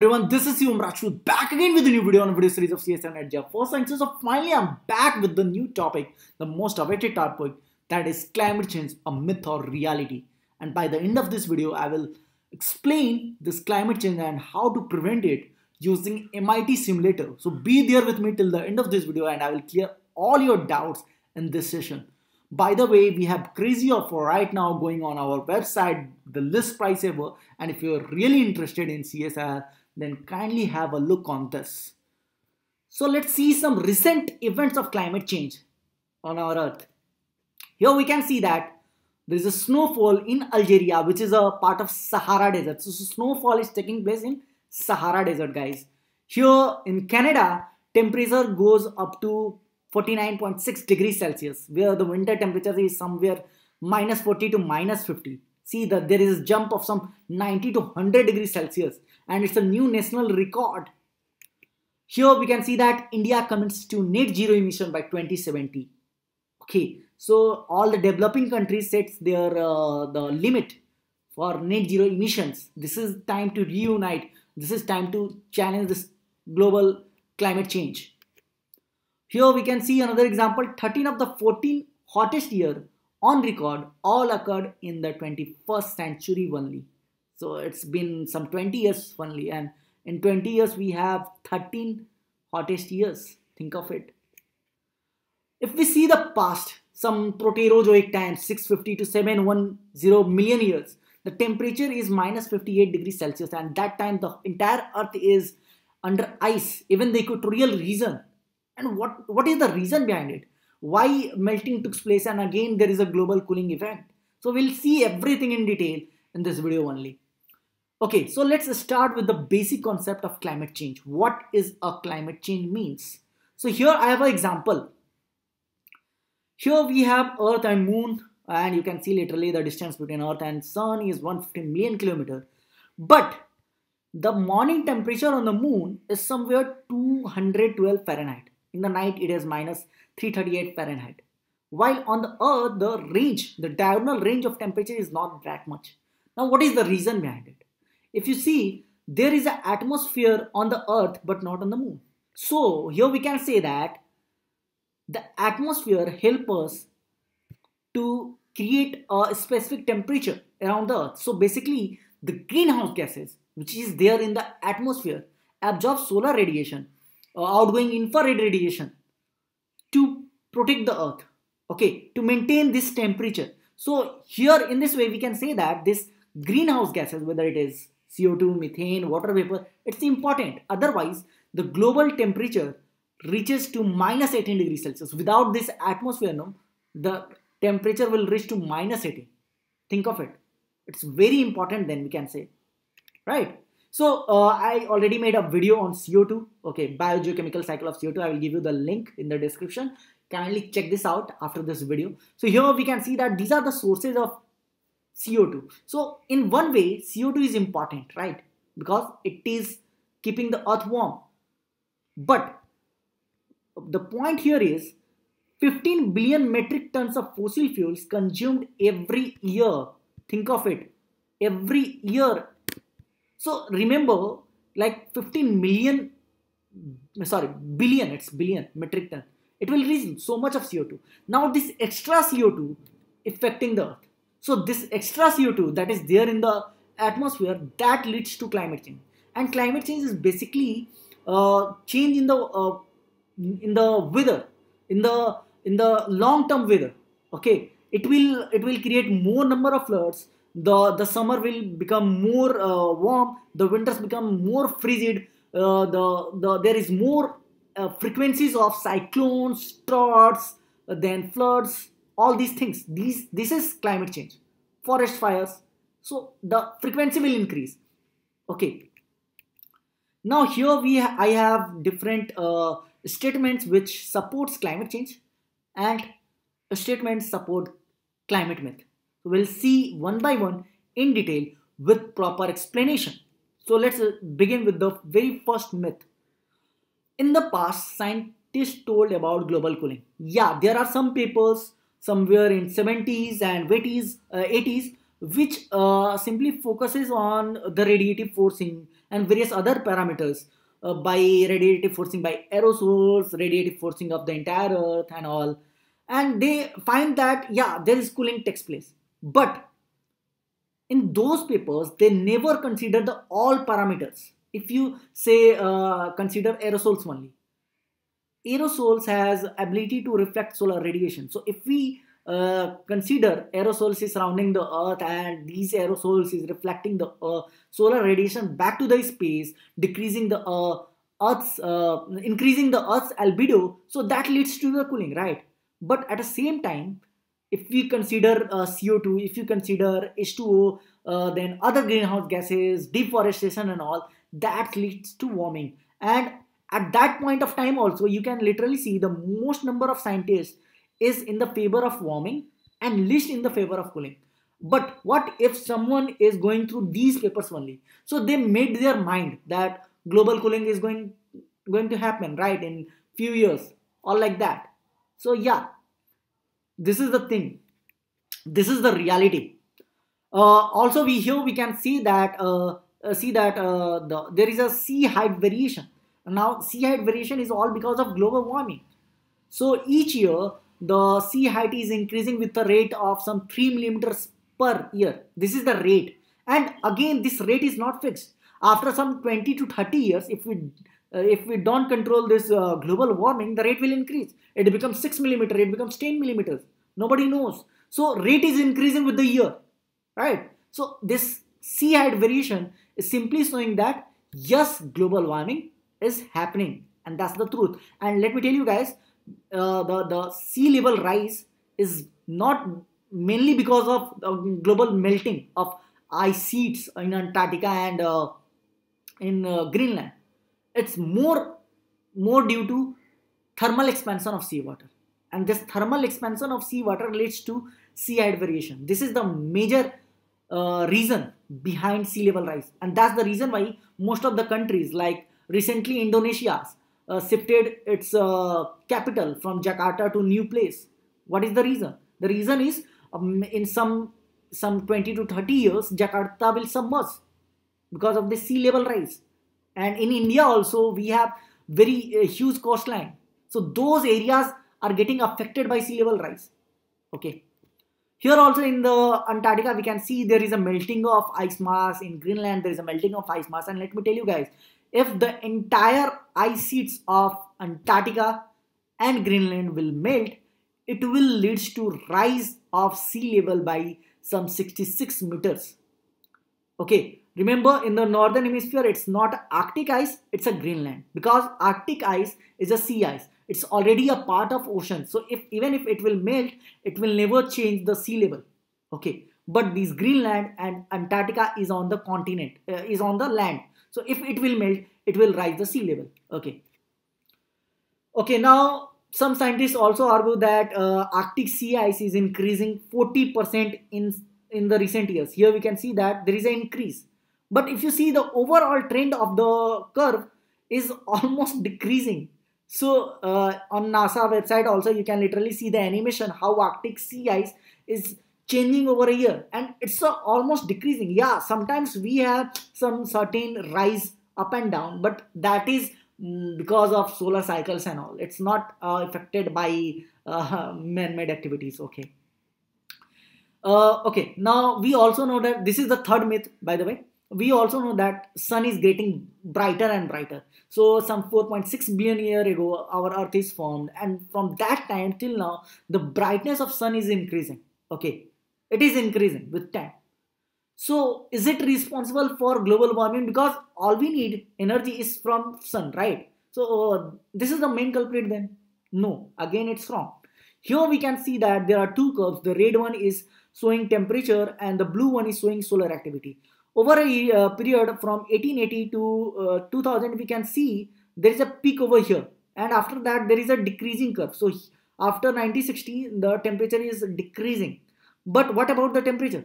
everyone, this is Shivam Rajput back again with a new video on a video series of CS7 at Java for Sciences. So finally, I'm back with the new topic, the most awaited topic, that is climate change, a myth or reality. And by the end of this video, I will explain this climate change and how to prevent it using MIT simulator. So be there with me till the end of this video and I will clear all your doubts in this session. By the way, we have crazy offer right now going on our website, the list price ever. And if you're really interested in CSR, then kindly have a look on this. So let's see some recent events of climate change on our earth. Here we can see that there is a snowfall in Algeria, which is a part of Sahara Desert. So snowfall is taking place in Sahara Desert, guys. Here in Canada, temperature goes up to 49.6 degrees Celsius, where the winter temperature is somewhere minus 40 to minus 50. See that there is a jump of some 90 to 100 degrees Celsius, and it's a new national record. Here we can see that India commits to net zero emission by 2070. Okay, so all the developing countries sets their uh, the limit for net zero emissions. This is time to reunite. This is time to challenge this global climate change. Here we can see another example 13 of the 14 hottest year on record all occurred in the 21st century only. So it's been some 20 years only and in 20 years we have 13 hottest years. Think of it. If we see the past, some Proterozoic times 650 to 710 million years, the temperature is minus 58 degrees Celsius and that time the entire earth is under ice, even the equatorial region and what, what is the reason behind it? Why melting took place and again there is a global cooling event. So we'll see everything in detail in this video only. Okay, so let's start with the basic concept of climate change. What is a climate change means? So here I have an example. Here we have Earth and Moon and you can see literally the distance between Earth and Sun is 150 million kilometer. But the morning temperature on the Moon is somewhere 212 Fahrenheit in the night, it is minus 338 Fahrenheit. While on the earth, the range, the diurnal range of temperature is not that much. Now, what is the reason behind it? If you see, there is an atmosphere on the earth, but not on the moon. So, here we can say that the atmosphere helps us to create a specific temperature around the earth. So, basically, the greenhouse gases, which is there in the atmosphere, absorb solar radiation uh, outgoing infrared radiation to protect the earth okay to maintain this temperature so here in this way we can say that this greenhouse gases whether it is co2 methane water vapor it's important. Otherwise the global temperature reaches to minus 18 degrees celsius. Without this atmosphere no the temperature will reach to minus 18 think of it. It's very important then we can say. Right? So uh, I already made a video on CO2, okay, biogeochemical cycle of CO2. I will give you the link in the description. Kindly check this out after this video. So here we can see that these are the sources of CO2. So in one way, CO2 is important, right? Because it is keeping the earth warm. But the point here is 15 billion metric tons of fossil fuels consumed every year. Think of it. Every year so remember, like 15 million, sorry, billion, it's billion metric ton. It will release so much of CO2. Now this extra CO2 affecting the earth. So this extra CO2 that is there in the atmosphere that leads to climate change. And climate change is basically uh, change in the uh, in the weather, in the in the long term weather. Okay, it will it will create more number of floods the the summer will become more uh, warm the winters become more frigid uh, the the there is more uh, frequencies of cyclones droughts uh, then floods all these things these this is climate change forest fires so the frequency will increase okay now here we ha i have different uh, statements which supports climate change and statements support climate myth we'll see one by one in detail with proper explanation. So let's uh, begin with the very first myth. In the past, scientists told about global cooling. Yeah, there are some papers somewhere in 70s and 80s, uh, 80s which uh, simply focuses on the radiative forcing and various other parameters uh, by radiative forcing by aerosols, radiative forcing of the entire earth and all. And they find that, yeah, there is cooling takes place. But in those papers, they never consider the all parameters. If you say uh, consider aerosols only, aerosols has ability to reflect solar radiation. So if we uh, consider aerosols is surrounding the earth and these aerosols is reflecting the uh, solar radiation back to the space decreasing the uh, earth's uh, increasing the earth's albedo so that leads to the cooling right but at the same time if we consider uh, co2 if you consider h2o then other greenhouse gases deforestation and all that leads to warming and at that point of time also you can literally see the most number of scientists is in the favor of warming and least in the favor of cooling. But what if someone is going through these papers only? So they made their mind that global cooling is going going to happen right in few years or like that. So yeah this is the thing. This is the reality. Uh, also we here we can see that uh, see that uh, the, there is a sea height variation now sea height variation is all because of global warming so each year the sea height is increasing with the rate of some 3 millimeters per year. This is the rate. And again, this rate is not fixed. After some 20 to 30 years, if we uh, if we don't control this uh, global warming, the rate will increase. It becomes 6 millimeter, it becomes 10 millimeters. Nobody knows. So rate is increasing with the year, right? So this sea height variation is simply showing that yes, global warming is happening, and that's the truth. And let me tell you guys, uh, the, the sea level rise is not mainly because of global melting of ice sheets in Antarctica and uh, in uh, Greenland. It's more, more due to thermal expansion of seawater. And this thermal expansion of seawater leads to sea height variation. This is the major uh, reason behind sea level rise. And that's the reason why most of the countries like recently Indonesia uh, shifted its uh, capital from Jakarta to new place. What is the reason? The reason is um, in some some 20 to 30 years, Jakarta will submerge because of the sea level rise. And in India also, we have very uh, huge coastline. So those areas are getting affected by sea level rise. Okay. Here also in the Antarctica, we can see there is a melting of ice mass. In Greenland, there is a melting of ice mass. And let me tell you guys, if the entire ice sheets of Antarctica and Greenland will melt, it will lead to rise of sea level by some 66 meters. Okay, remember in the northern hemisphere, it's not Arctic ice, it's a Greenland because Arctic ice is a sea ice. It's already a part of ocean. So if even if it will melt, it will never change the sea level. Okay, but this Greenland and Antarctica is on the continent, uh, is on the land. So if it will melt, it will rise the sea level. Okay. Okay, now some scientists also argue that uh, Arctic sea ice is increasing 40% in, in the recent years. Here we can see that there is an increase. But if you see the overall trend of the curve is almost decreasing. So uh, on NASA website also you can literally see the animation how Arctic sea ice is changing over a year. And it's uh, almost decreasing. Yeah sometimes we have some certain rise up and down but that is mm, because of solar cycles and all. It's not uh, affected by uh, man-made activities. Okay. Uh, okay. Now we also know that this is the third myth by the way. We also know that sun is getting brighter and brighter. So some 4.6 billion year ago our earth is formed. And from that time till now the brightness of sun is increasing. Okay it is increasing with time. So is it responsible for global warming? Because all we need energy is from sun, right? So uh, this is the main culprit then? No, again it's wrong. Here we can see that there are two curves. The red one is showing temperature and the blue one is showing solar activity. Over a uh, period from 1880 to uh, 2000 we can see there is a peak over here and after that there is a decreasing curve. So after 1960 the temperature is decreasing but what about the temperature?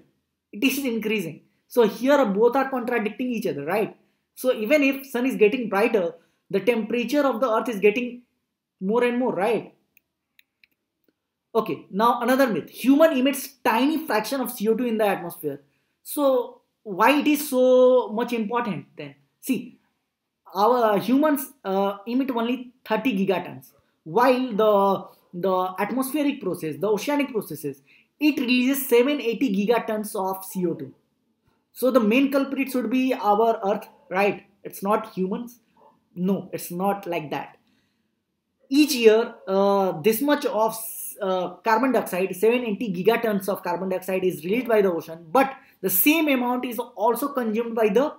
It is increasing. So here both are contradicting each other, right? So even if sun is getting brighter, the temperature of the earth is getting more and more, right? Okay, now another myth. Human emits tiny fraction of CO2 in the atmosphere. So why it is so much important then? See, our humans uh, emit only 30 gigatons, while the the atmospheric process, the oceanic processes, it releases 780 gigatons of CO2. So the main culprit should be our Earth, right? It's not humans. No, it's not like that. Each year, uh, this much of uh, carbon dioxide, 780 gigatons of carbon dioxide is released by the ocean, but the same amount is also consumed by the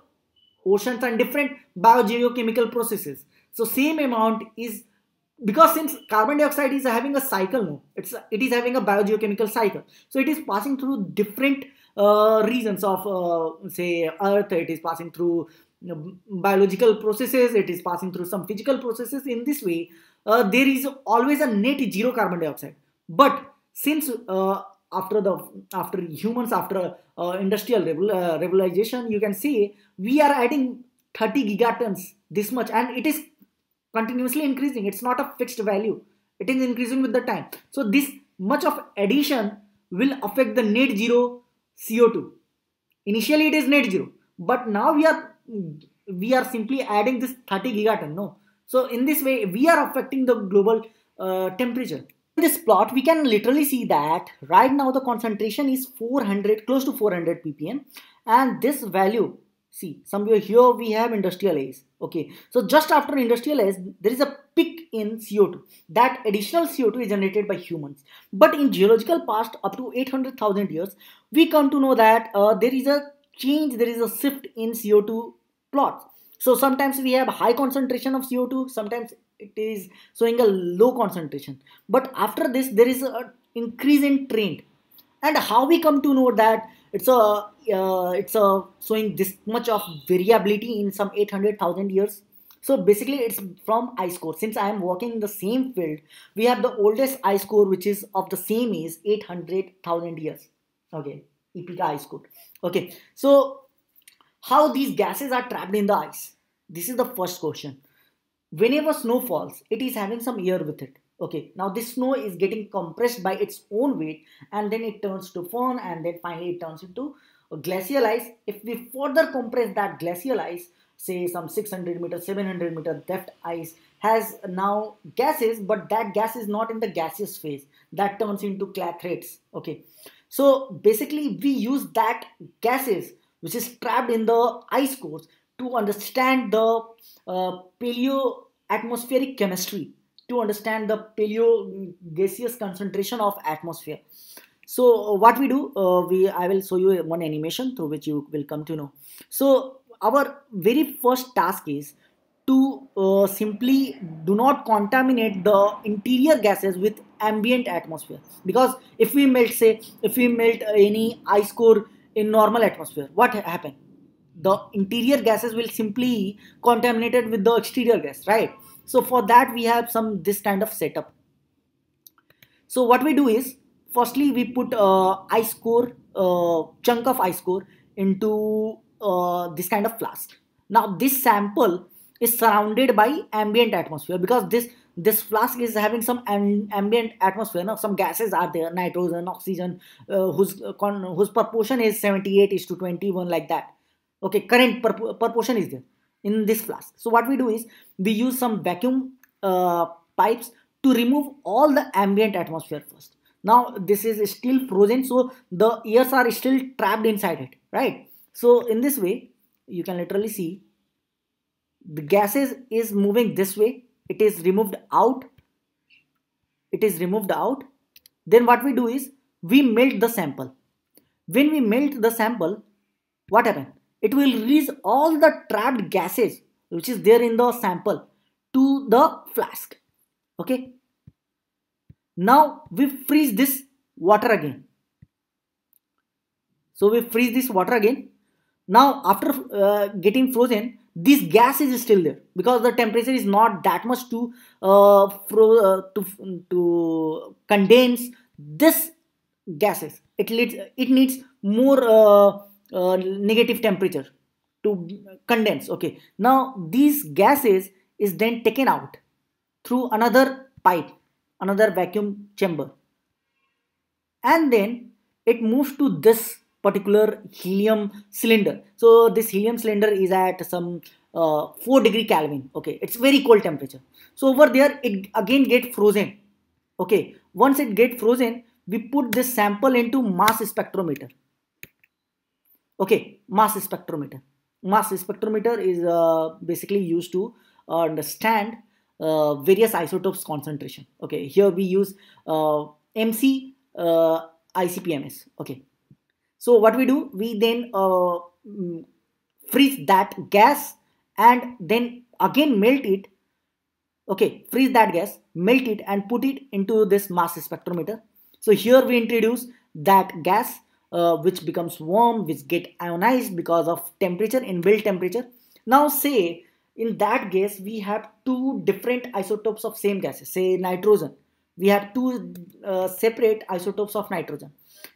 oceans and different biogeochemical processes. So same amount is because since carbon dioxide is having a cycle no it's it is having a biogeochemical cycle. So it is passing through different uh, regions of uh, say earth. It is passing through biological processes. It is passing through some physical processes. In this way uh, there is always a net zero carbon dioxide. But since uh, after the after humans after uh, industrial uh, revolution you can see we are adding 30 gigatons this much. And it is continuously increasing. It's not a fixed value. It is increasing with the time. So this much of addition will affect the net zero co2 initially it is net zero. But now we are we are simply adding this 30 gigaton no? So in this way we are affecting the global uh, temperature. In this plot we can literally see that right now the concentration is 400 close to 400 ppm and this value see somewhere here we have industrial age okay. So just after industrial age there is a peak in co2 that additional co2 is generated by humans. But in geological past up to 800000 years we come to know that uh, there is a change there is a shift in co2 plots. So sometimes we have high concentration of co2 sometimes it is showing a low concentration. But after this there is a increase in trend. And how we come to know that it's a uh, it's a showing this much of variability in some 800,000 years. So basically it's from ice core. Since I am working in the same field, we have the oldest ice core which is of the same age 800,000 years. Okay, Epica ice core. Okay, so how these gases are trapped in the ice? This is the first question. Whenever snow falls, it is having some air with it okay now this snow is getting compressed by its own weight and then it turns to firn and then finally it turns into glacial ice if we further compress that glacial ice say some 600 meter 700 meter depth ice has now gases but that gas is not in the gaseous phase. That turns into clathrates okay? So basically we use that gases which is trapped in the ice cores to understand the uh, paleo atmospheric chemistry to understand the paleo gaseous concentration of atmosphere so what we do uh, we i will show you one animation through which you will come to know. So our very first task is to uh, simply do not contaminate the interior gases with ambient atmosphere. Because if we melt say if we melt any ice core in normal atmosphere what happen? The interior gases will simply contaminated with the exterior gas right? So for that we have some this kind of setup. So what we do is firstly we put uh, ice core uh, chunk of ice core into uh, this kind of flask now this sample is surrounded by ambient atmosphere because this this flask is having some ambient atmosphere now some gases are there nitrogen oxygen uh, whose uh, whose proportion is 78 is to 21 like that okay current proportion is there in this flask. So what we do is we use some vacuum uh, pipes to remove all the ambient atmosphere first. Now this is still frozen so the ears are still trapped inside it, right? So in this way you can literally see the gases is moving this way. It is removed out. It is removed out. Then what we do is we melt the sample. When we melt the sample, what happens? it will release all the trapped gases which is there in the sample to the flask okay now we freeze this water again. So we freeze this water again. Now after uh, getting frozen this gas is still there because the temperature is not that much to uh, uh, to to condense this gases. It needs it needs more uh, uh, negative temperature to condense. Okay. Now these gases is then taken out through another pipe another vacuum chamber and then it moves to this particular helium cylinder so this helium cylinder is at some uh, 4 degree Kelvin. Okay, it's very cold temperature. So over there, it again get frozen. Okay, once it get frozen, we put this sample into mass spectrometer. Okay, mass spectrometer. Mass spectrometer is uh, basically used to understand uh, various isotopes concentration. Okay, here we use uh, MC uh, ICP-MS. Okay, so what we do, we then uh, mm, freeze that gas and then again melt it okay freeze that gas melt it and put it into this mass spectrometer so here we introduce that gas uh, which becomes warm which get ionized because of temperature inbuilt temperature now say in that gas we have two different isotopes of same gases say nitrogen we have two uh, separate isotopes of nitrogen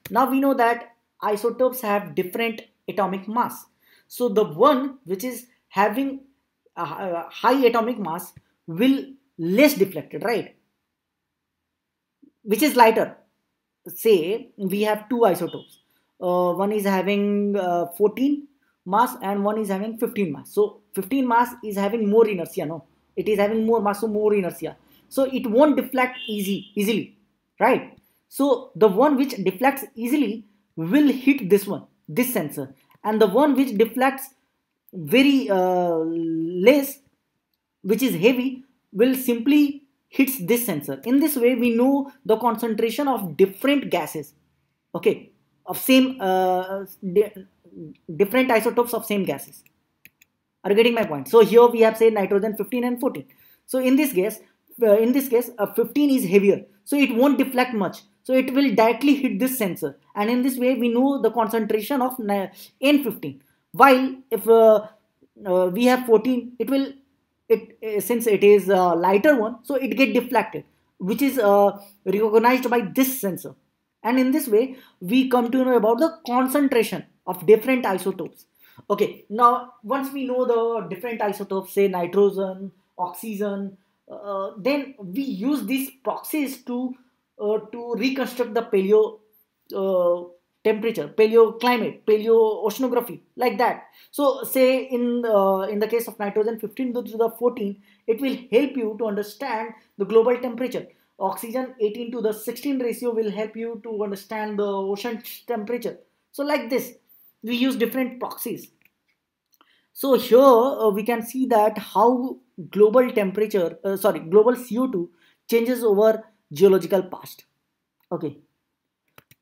now we know that isotopes have different atomic mass so the one which is having a high atomic mass will less deflected, right? Which is lighter. Say we have two isotopes. Uh, one is having uh, 14 mass and one is having 15 mass. So 15 mass is having more inertia, no? It is having more mass, so more inertia. So it won't deflect easy, easily, right? So the one which deflects easily will hit this one, this sensor, and the one which deflects very uh, less which is heavy will simply hits this sensor in this way we know the concentration of different gases okay of same uh, di different isotopes of same gases are you getting my point? So here we have say nitrogen 15 and 14 so in this case uh, in this case uh, 15 is heavier. So it won't deflect much. So it will directly hit this sensor. And in this way we know the concentration of N15 while if uh, uh, we have 14 it will it uh, since it is lighter one so it get deflected which is uh, recognized by this sensor. And in this way we come to know about the concentration of different isotopes okay now once we know the different isotopes say nitrogen oxygen uh, then we use these proxies to uh, to reconstruct the paleo temperature paleo climate, paleo oceanography, like that. So say in uh, in the case of nitrogen 15 to the 14 it will help you to understand the global temperature. Oxygen 18 to the 16 ratio will help you to understand the ocean temperature. So like this we use different proxies. So here uh, we can see that how global temperature uh, sorry global co2 changes over geological past. Okay.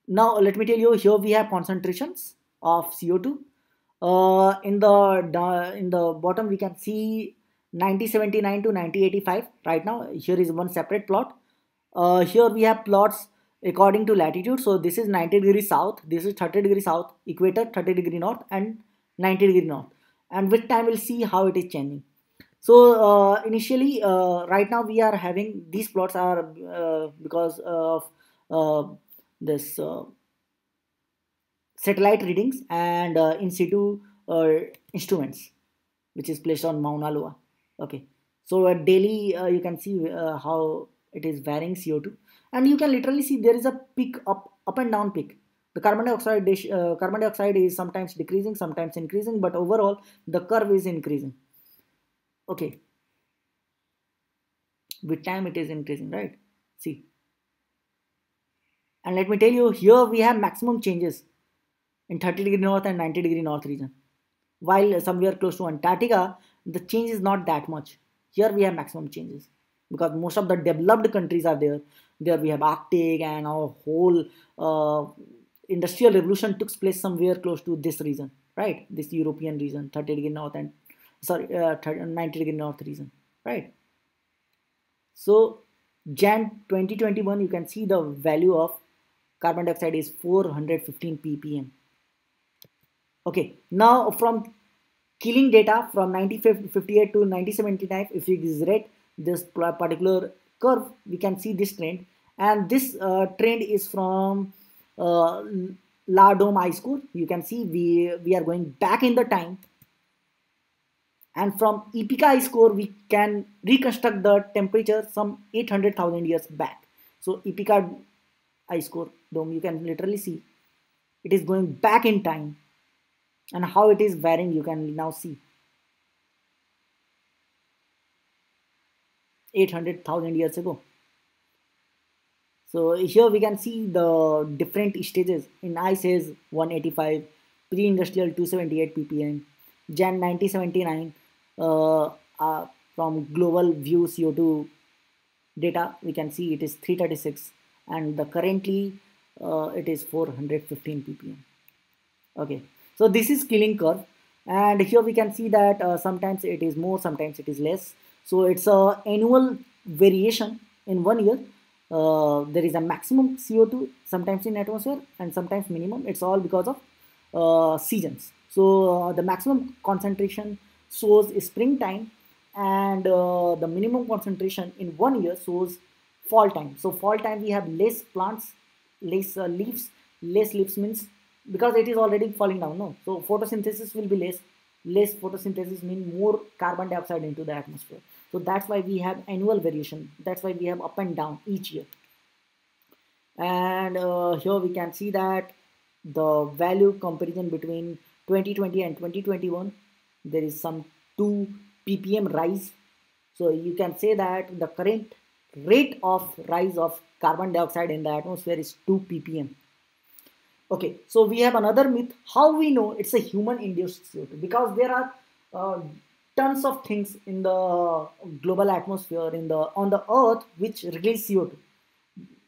Now let me tell you here we have concentrations of CO2 uh, in the in the bottom we can see 9079 to 9085 right now here is one separate plot. Uh, here we have plots according to latitude. So this is 90 degrees south this is 30 degrees south equator 30 degree north and 90 degree north. And with time we'll see how it is changing. So uh, initially uh, right now we are having these plots are uh, because of uh, this uh, satellite readings and uh, in situ instruments which is placed on Mauna Loa. Okay, so daily you can see how it is varying CO2 and you can literally see there is a peak up up and down peak. The carbon dioxide uh, carbon dioxide is sometimes decreasing, sometimes increasing, but overall the curve is increasing. Okay, with time it is increasing, right? See and let me tell you, here we have maximum changes in 30 degree north and 90 degree north region. While somewhere close to Antarctica, the change is not that much. Here we have maximum changes because most of the developed countries are there. There we have Arctic and our whole uh, industrial revolution took place somewhere close to this region, right? This European region, 30 degree north and sorry, uh, 30, 90 degree north region, right? So Jan 2021, you can see the value of carbon dioxide is 415 ppm okay now from Keeling data from 1958 to 1979 if you exaggerate this particular curve we can see this trend. And this uh, trend is from uh, Law Dome ice core you can see we we are going back in the time. And from Epica ice core we can reconstruct the temperature some 800,000 years back. So Epica ice core dome you can literally see. It is going back in time. And how it is varying you can now see 800,000 years ago. So here we can see the different stages. In ice age 185, pre-industrial 278 ppm, Jan 1979 uh, uh, from global view CO2 data we can see it is 336 and the currently uh, it is 415 ppm. Okay, so this is Keeling curve and here we can see that uh, sometimes it is more, sometimes it is less. So it's a annual variation in one year uh, there is a maximum CO2 sometimes in atmosphere and sometimes minimum. It's all because of uh, seasons. So uh, the maximum concentration shows springtime and uh, the minimum concentration in one year shows fall time. So fall time we have less plants, less uh, leaves, less leaves means because it is already falling down. No, so photosynthesis will be less. Less photosynthesis means more carbon dioxide into the atmosphere. So that's why we have annual variation. That's why we have up and down each year. And uh, here we can see that the value comparison between 2020 and 2021, there is some 2 ppm rise. So you can say that the current rate of rise of carbon dioxide in the atmosphere is 2 ppm. Okay, so we have another myth. How we know it's a human induced CO2? Because there are uh, tons of things in the global atmosphere in the on the earth which release CO2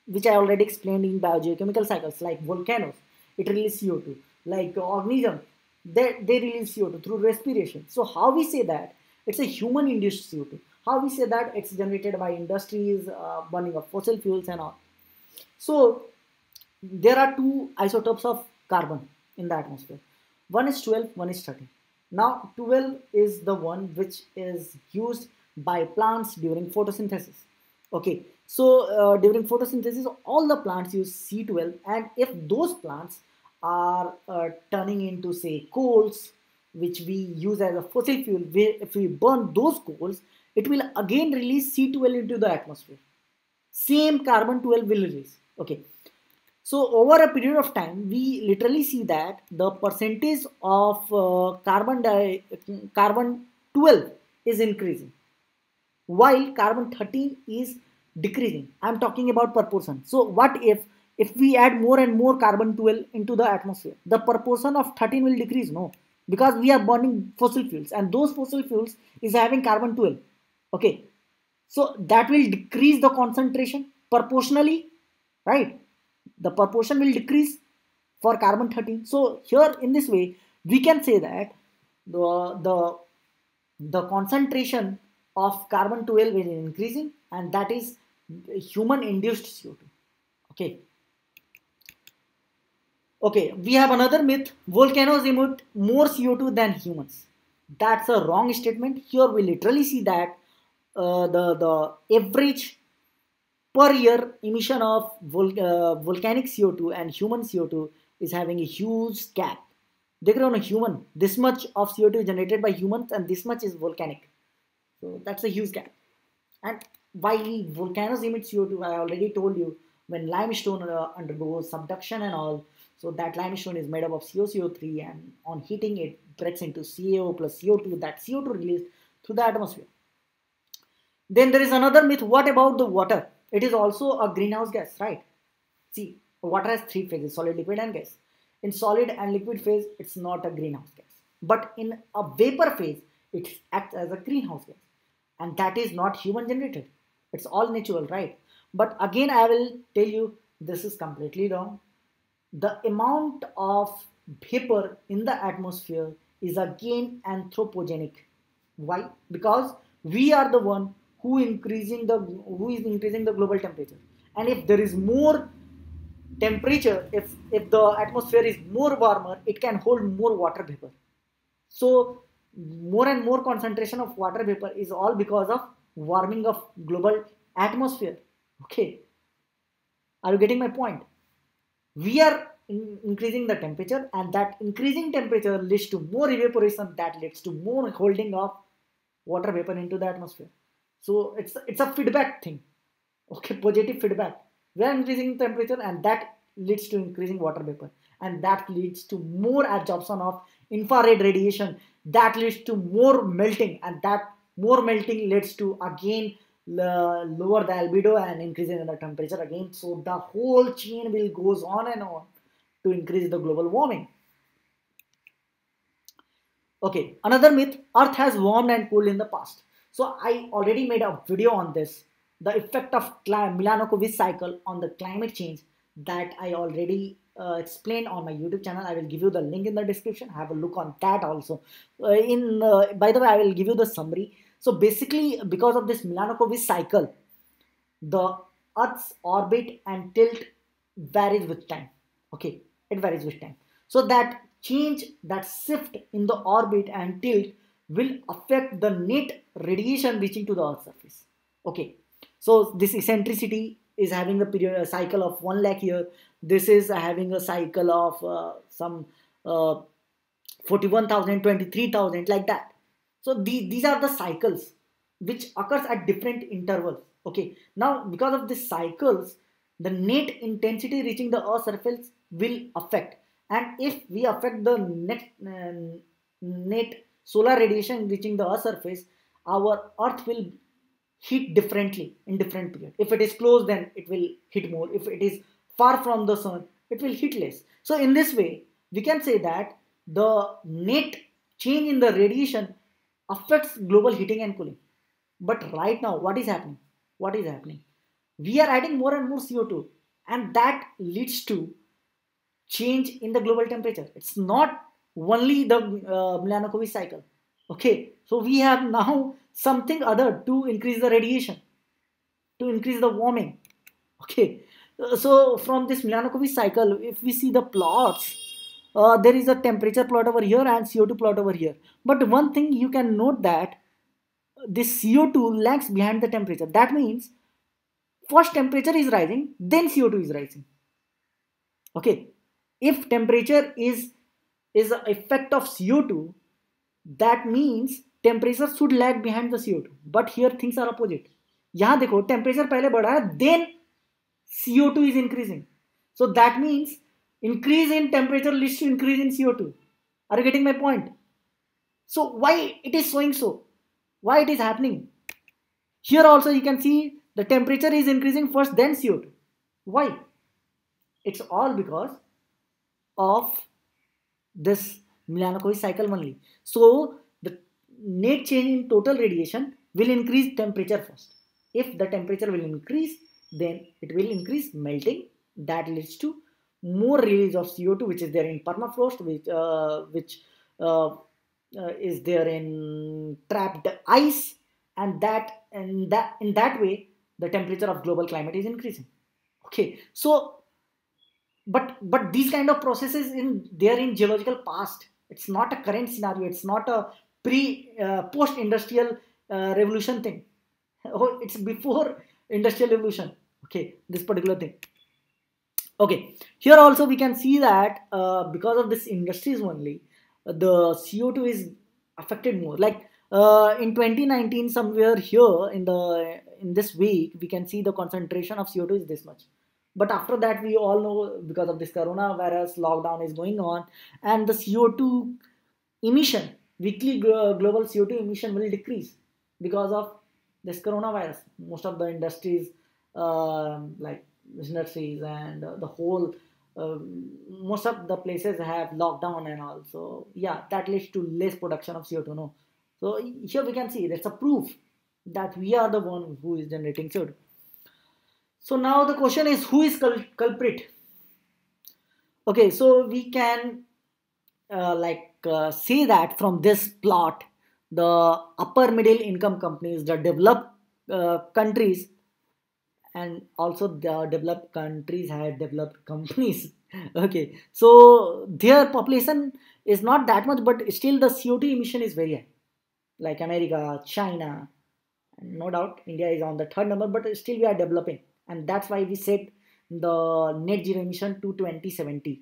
which I already explained in biogeochemical cycles like volcanoes. It releases CO2 like organism. They, they release CO2 through respiration. So how we say that? It's a human induced CO2 how we say that? It's generated by industries uh, burning of fossil fuels and all. So there are two isotopes of carbon in the atmosphere. One is 12 one is 13 now 12 is the one which is used by plants during photosynthesis. Okay, so uh, during photosynthesis all the plants use C12 and if those plants are uh, turning into say coals which we use as a fossil fuel, if we burn those coals it will again release C12 into the atmosphere. Same carbon 12 will release. Okay, so over a period of time, we literally see that the percentage of uh, carbon carbon 12 is increasing, while carbon 13 is decreasing. I'm talking about proportion. So what if if we add more and more carbon 12 into the atmosphere, the proportion of 13 will decrease? No, because we are burning fossil fuels, and those fossil fuels is having carbon 12. Okay, so that will decrease the concentration proportionally, right? The proportion will decrease for carbon 13 so here in this way we can say that the the the concentration of carbon 12 is increasing and that is human induced co2 okay. Okay we have another myth. Volcanoes emit more co2 than humans. That's a wrong statement. Here we literally see that uh, the the average per year emission of vol uh, volcanic CO2 and human CO2 is having a huge gap. They on a human, this much of CO2 is generated by humans and this much is volcanic. So that's a huge gap. And why volcanoes emit CO2, I already told you, when limestone uh, undergoes subduction and all, so that limestone is made up of CaCO3 and on heating it breaks into CaO plus CO2, that CO2 released through the atmosphere. Then there is another myth, what about the water? It is also a greenhouse gas, right? See, water has three phases, solid, liquid and gas. In solid and liquid phase, it's not a greenhouse gas. But in a vapor phase, it acts as a greenhouse gas. And that is not human generated. It's all natural, right? But again, I will tell you, this is completely wrong. The amount of vapor in the atmosphere is again anthropogenic. Why? Because we are the one who increasing the who is increasing the global temperature. And if there is more temperature if if the atmosphere is more warmer it can hold more water vapor. So more and more concentration of water vapor is all because of warming of global atmosphere. Okay. Are you getting my point? We are in increasing the temperature and that increasing temperature leads to more evaporation that leads to more holding of water vapor into the atmosphere so it's it's a feedback thing. Okay, positive feedback. We are increasing temperature and that leads to increasing water vapor and that leads to more absorption of infrared radiation that leads to more melting and that more melting leads to again lower the albedo and increasing the temperature again. So the whole chain will goes on and on to increase the global warming. Okay, another myth, Earth has warmed and cooled in the past. So I already made a video on this, the effect of Milankovitch cycle on the climate change that I already uh, explained on my YouTube channel. I will give you the link in the description. Have a look on that also. Uh, in uh, by the way, I will give you the summary. So basically, because of this Milankovitch cycle, the Earth's orbit and tilt varies with time. Okay, it varies with time. So that change, that shift in the orbit and tilt will affect the net radiation reaching to the Earth's surface. Okay, so this eccentricity is having a period a cycle of 1 lakh year. This is having a cycle of uh, some uh, 41,000 23,000 like that. So these, these are the cycles which occurs at different intervals. Okay. Now because of these cycles the net intensity reaching the earth surface will affect. And if we affect the net uh, net solar radiation reaching the earth surface our earth will heat differently in different period. If it is close then it will heat more. If it is far from the sun it will heat less. So in this way we can say that the net change in the radiation affects global heating and cooling. But right now what is happening? What is happening? We are adding more and more co2 and that leads to change in the global temperature. It's not only the uh, Milankovitch cycle. Okay so we have now something other to increase the radiation to increase the warming. Okay uh, so from this Milankovitch cycle if we see the plots uh, there is a temperature plot over here and CO2 plot over here. But one thing you can note that this CO2 lags behind the temperature. That means first temperature is rising then CO2 is rising. Okay if temperature is is the effect of CO2 that means temperature should lag behind the CO2 but here things are opposite यहाँ देखो temperature पहले बढ़ा है then CO2 is increasing so that means increase in temperature leads to increase in CO2 are you getting my point so why it is showing so why it is happening here also you can see the temperature is increasing first then CO2 why it's all because of this Milankovitch cycle only so the net change in total radiation will increase temperature first. If the temperature will increase, then it will increase melting. That leads to more release of CO2, which is there in permafrost, which uh, which uh, uh, is there in trapped ice, and that and that in that way the temperature of global climate is increasing. Okay, so but but these kind of processes in there in geological past. It's not a current scenario. It's not a pre uh, post industrial uh, revolution thing. Oh it's before industrial revolution. Okay this particular thing. Okay here also we can see that uh, because of this industries only the co2 is affected more. Like uh, in 2019 somewhere here in the in this week we can see the concentration of co2 is this much but after that we all know because of this coronavirus lockdown is going on and the co2 emission weekly global CO2 emission will decrease because of this coronavirus. Most of the industries, uh, like industries and the whole, uh, most of the places have lockdown and all. So yeah, that leads to less production of CO2. No, so here we can see that's a proof that we are the one who is generating CO2. So now the question is who is cul culprit? Okay, so we can uh, like uh, see that from this plot the upper middle income companies the developed uh, countries and also the developed countries had developed companies. Okay so their population is not that much but still the co2 emission is very high. Like america china no doubt india is on the third number but still we are developing and that's why we set the net zero emission to 2070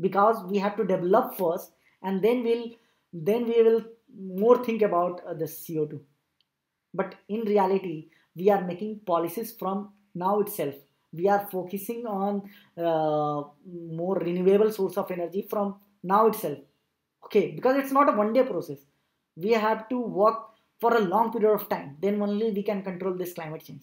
because we have to develop first and then we'll then we will more think about uh, the co2 but in reality we are making policies from now itself. We are focusing on uh, more renewable source of energy from now itself. Okay because it's not a one day process. We have to work for a long period of time. Then only we can control this climate change.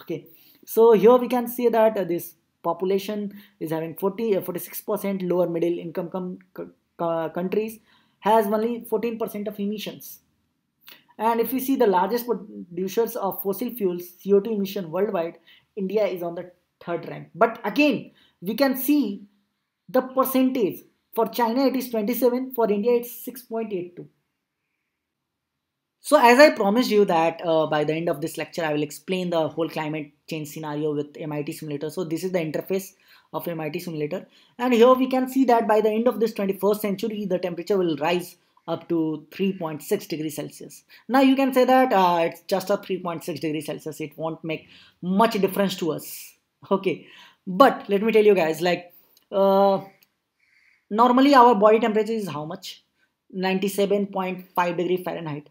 Okay so here we can see that uh, this population is having 40 uh, 46% lower middle income com countries has only 14% of emissions. And if we see the largest producers of fossil fuels co2 emission worldwide india is on the third rank. But again we can see the percentage. For china it is 27 for india it's 6.82 so as I promised you that uh, by the end of this lecture, I will explain the whole climate change scenario with MIT simulator. So this is the interface of MIT simulator. And here we can see that by the end of this 21st century, the temperature will rise up to 3.6 degrees Celsius. Now you can say that uh, it's just a 3.6 degrees Celsius. It won't make much difference to us. Okay. But let me tell you guys, like uh, normally our body temperature is how much? 97.5 degree Fahrenheit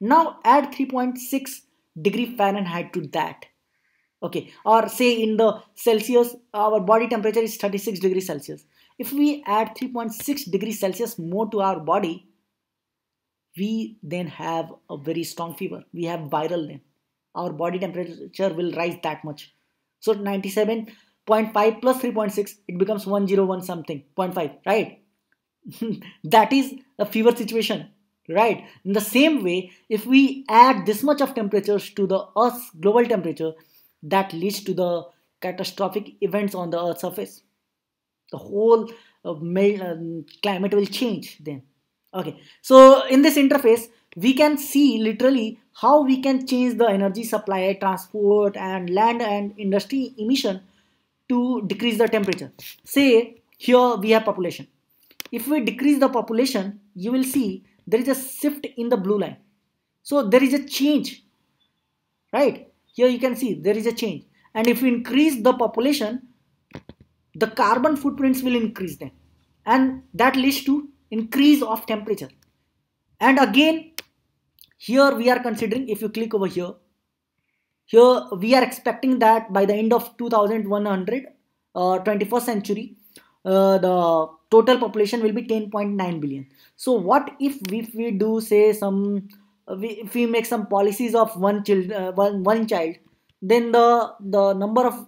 now add 3.6 degree Fahrenheit to that. Okay, or say in the Celsius, our body temperature is 36 degrees Celsius. If we add 3.6 degrees Celsius more to our body, we then have a very strong fever. We have viral then. Our body temperature will rise that much. So 97.5 plus 3.6, it becomes 101 something, 0.5, right? that is a fever situation right. In the same way if we add this much of temperatures to the earth's global temperature that leads to the catastrophic events on the earth's surface. The whole uh, uh, climate will change then. Okay. So in this interface we can see literally how we can change the energy supply transport and land and industry emission to decrease the temperature. Say here we have population. If we decrease the population you will see there is a shift in the blue line. So there is a change right? Here you can see there is a change. And if you increase the population the carbon footprints will increase then. And that leads to increase of temperature. And again here we are considering if you click over here here we are expecting that by the end of 2100 uh, 21st century uh, the total population will be 10.9 billion. So what if we, if we do say some uh, if we make some policies of one child uh, one, one child then the the number of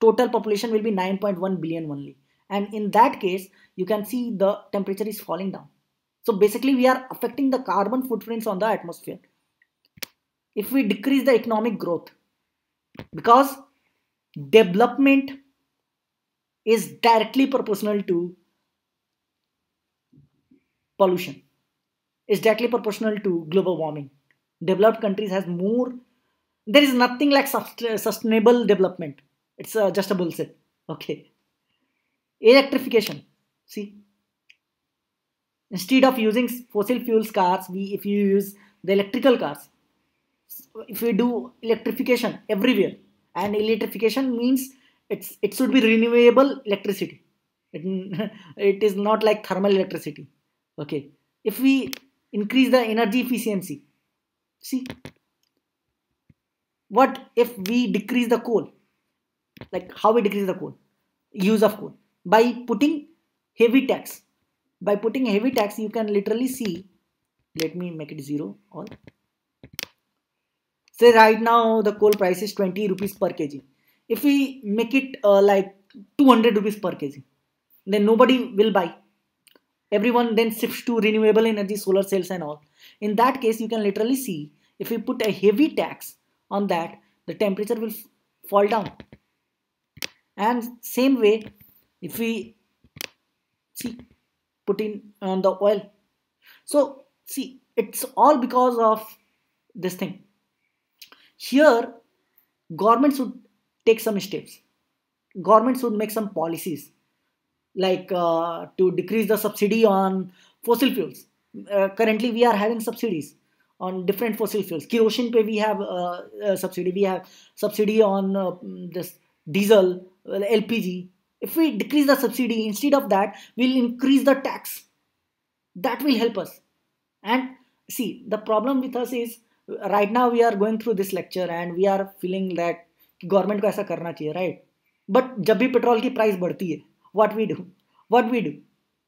total population will be 9.1 billion only. And in that case you can see the temperature is falling down. So basically we are affecting the carbon footprints on the atmosphere. If we decrease the economic growth because development is directly proportional to pollution is directly proportional to global warming. Developed countries has more there is nothing like sustainable development. It's uh, just a bullshit. Okay. Electrification. See instead of using fossil fuels cars we if you use the electrical cars if we do electrification everywhere and electrification means it's it should be renewable electricity. It, it is not like thermal electricity. Okay. If we increase the energy efficiency see what if we decrease the coal? Like how we decrease the coal? Use of coal. By putting heavy tax. By putting heavy tax you can literally see let me make it zero all. Say right now the coal price is 20 rupees per kg if we make it uh, like 200 rupees per kg then nobody will buy. Everyone then shifts to renewable energy solar cells and all. In that case you can literally see if we put a heavy tax on that the temperature will fall down. And same way if we see put in on the oil. So see it's all because of this thing. Here government should take some steps government should make some policies like uh, to decrease the subsidy on fossil fuels. Uh, currently, we are having subsidies on different fossil fuels. Kerosene pay we have uh, uh subsidy. We have subsidy on uh, this diesel, LPG. If we decrease the subsidy, instead of that, we'll increase the tax. That will help us. And see, the problem with us is right now we are going through this lecture and we are feeling that government को ऐसा करना चाहिए right but जब भी petrol की price बढ़ती है what we do what we do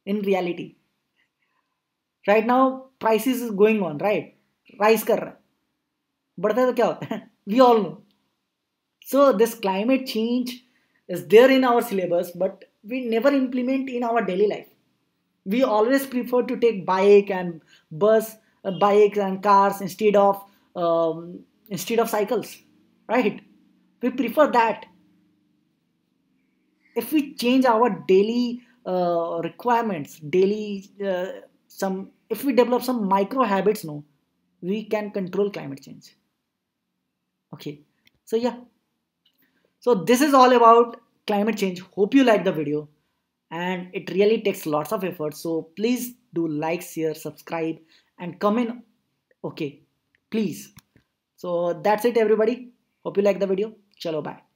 in reality right now price is going on right rise कर रहा है। बढ़ता है तो क्या होता है? We all know so this climate change is there in our syllabus but we never implement in our daily life we always prefer to take bike and bus bike and cars instead of instead of cycles right we prefer that. If we change our daily uh, requirements daily uh, some if we develop some micro habits no we can control climate change. Okay. So yeah. So this is all about climate change. Hope you like the video. And it really takes lots of effort. So please do like share subscribe and comment. Okay. Please. So that's it everybody. Hope you like the video 这600。